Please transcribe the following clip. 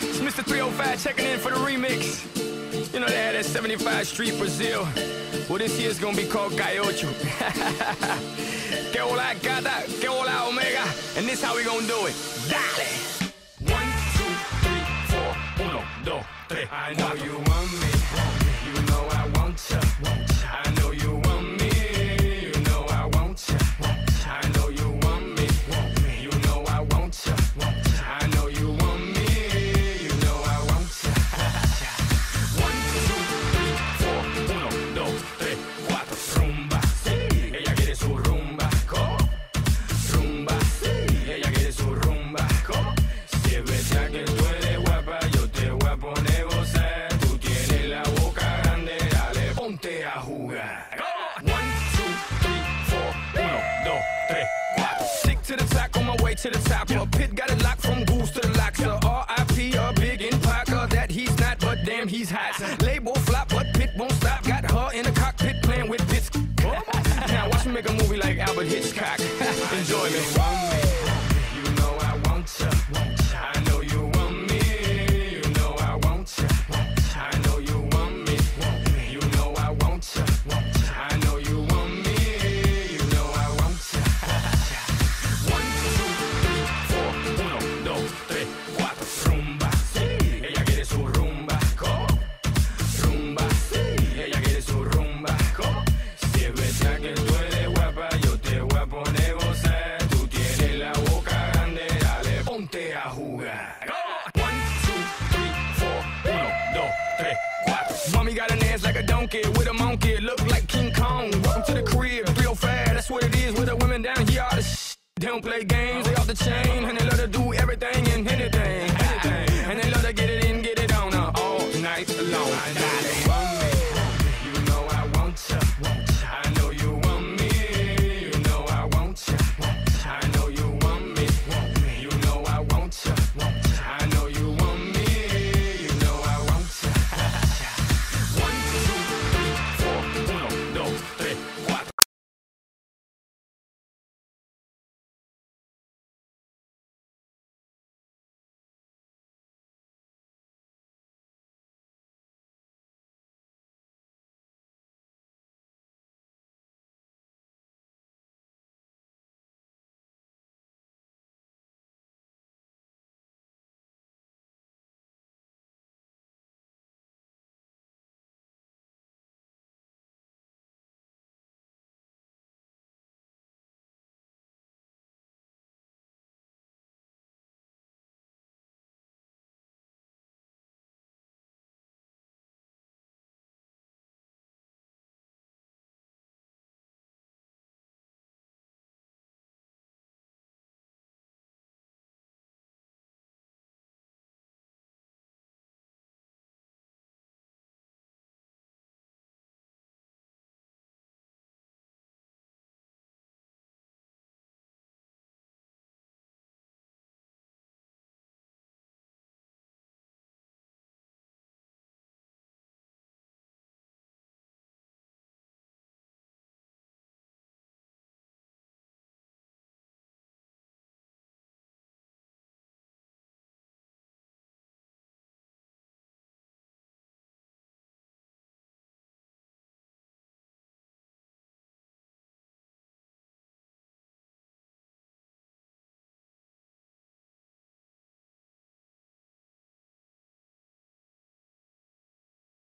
it's Mr. 305 checking in for the remix. You know they had that 75 Street Brazil. Well, this year's gonna be called Calle Ocho. que hola gata, que hola omega. And this how we gonna do it. Dale! One, two, three, four, uno, dos, tres. I know you want me. One, two, three, four, uno, dos, tres, cuatro. Stick to the top, on my way to the top. A pit got it locked from goose to the donkey with a monkey, look like King Kong. Welcome to the crib, real fast, that's what it is with the women down here. All the sh- they don't play games, they off the chain.